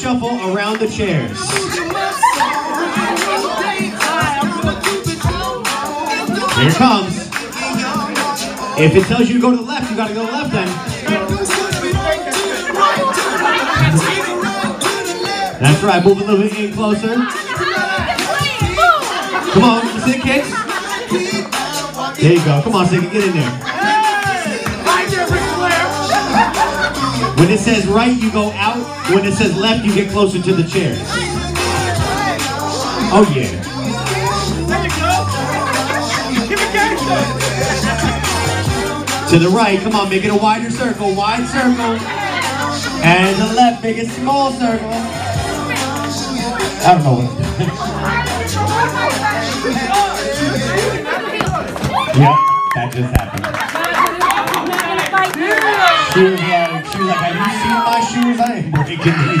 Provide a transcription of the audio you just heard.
shuffle around the chairs. Here it comes. If it tells you to go to the left, you gotta go left then. That's right, move a little bit in closer. Come on, sit kicks. There you go. Come on, Siggy, get in there. When it says right, you go out. When it says left, you get closer to the chairs. Oh yeah. To the right, come on, make it a wider circle, wide circle. And to the left, make it small circle. I don't know what Yep, that just happened. She like, have you seen my shoes? I ain't breaking these.